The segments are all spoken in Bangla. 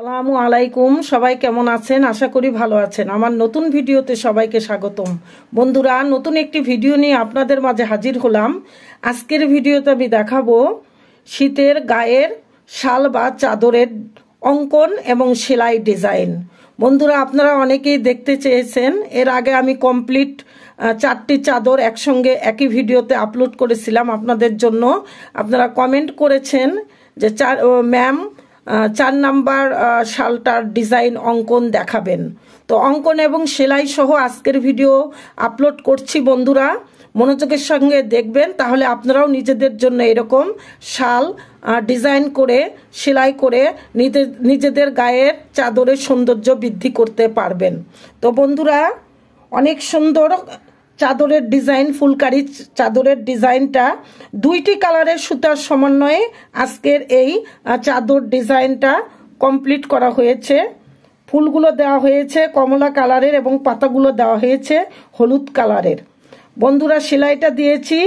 আসসালামু আলাইকুম। সবাই কেমন আছেন? আশা করি ভালো আছেন। আমার নতুন ভিডিওতে সবাইকে স্বাগতম। বন্ধুরা, নতুন একটি ভিডিও নিয়ে আপনাদের মাঝে হাজির হলাম। আজকের ভিডিওতে আমি দেখাবো শীতের গায়ের শাল বা চাদরের অঙ্কন এবং সেলাই ডিজাইন। বন্ধুরা, আপনারা অনেকেই দেখতে চেয়েছেন। এর আগে আমি কমপ্লিট চারটি চাদর একসঙ্গে একই ভিডিওতে আপলোড করেছিলাম আপনাদের জন্য। আপনারা কমেন্ট করেছেন যে চার ম্যাম চার নাম্বার শালটার ডিজাইন অঙ্কন দেখাবেন। তো অঙ্কন এবং সেলাই সহ আজকের ভিডিও আপলোড করছি বন্ধুরা। মনোযোগের সঙ্গে দেখবেন, তাহলে আপনারাও নিজেদের জন্য এরকম শাল ডিজাইন করে, সেলাই করে নিজেদের গায়ের চাদরের সৌন্দর্য বৃদ্ধি করতে পারবেন। তো বন্ধুরা, অনেক সুন্দর চাদরের ডিজাইন, ফুলকারি চাদরের ডিজাইনটা। দুইটি কালারের সুতার সমন্বয়ে আজকের এই চাদর ডিজাইনটা কমপ্লিট করা হয়েছে। ফুলগুলো দেওয়া হয়েছে কমলা কালারের এবং পাতাগুলো দেওয়া হয়েছে হলুদ কালারের। বন্ধুরা, সেলাইটা দিয়েছি।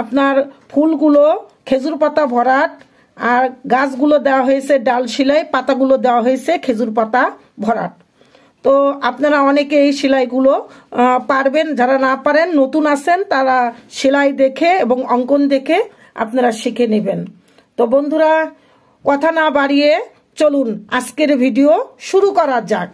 আপনার ফুলগুলো খেজুর পাতা ভরাট, আর গাছগুলো দেওয়া হয়েছে ডাল সেলাই, পাতাগুলো দেওয়া হয়েছে খেজুর পাতা ভরাট। তো আপনারা অনেকে এই সেলাইগুলো পারবেন। যারা না পারেন, নতুন আছেন, তারা সেলাই দেখে এবং অঙ্কন দেখে আপনারা শিখে নেবেন। তো বন্ধুরা, কথা না বাড়িয়ে চলুন। আজকের ভিডিও শুরু করা যাক।